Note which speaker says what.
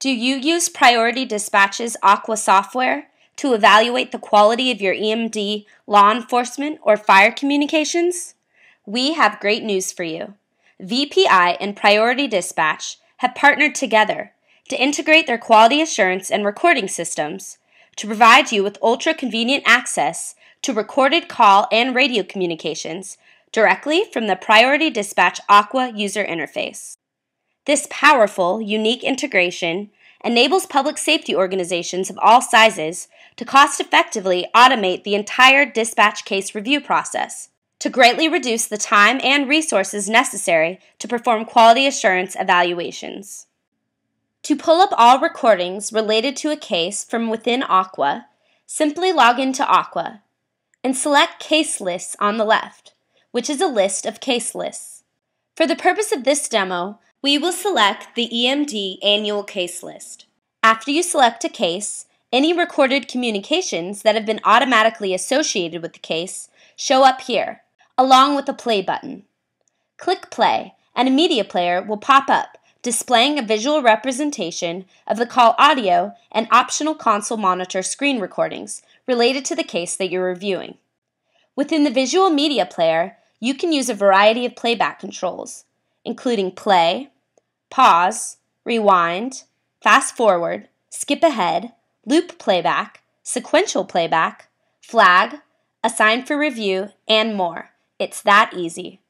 Speaker 1: Do you use Priority Dispatch's Aqua software to evaluate the quality of your EMD, law enforcement, or fire communications? We have great news for you. VPI and Priority Dispatch have partnered together to integrate their quality assurance and recording systems to provide you with ultra convenient access to recorded call and radio communications directly from the Priority Dispatch Aqua user interface. This powerful, unique integration enables public safety organizations of all sizes to cost effectively automate the entire dispatch case review process to greatly reduce the time and resources necessary to perform quality assurance evaluations. To pull up all recordings related to a case from within Aqua, simply log into Aqua and select Case Lists on the left, which is a list of case lists. For the purpose of this demo, we will select the EMD annual case list. After you select a case, any recorded communications that have been automatically associated with the case show up here, along with a play button. Click play, and a media player will pop up, displaying a visual representation of the call audio and optional console monitor screen recordings related to the case that you're reviewing. Within the visual media player, you can use a variety of playback controls, including play, pause, rewind, fast forward, skip ahead, loop playback, sequential playback, flag, assign for review, and more. It's that easy.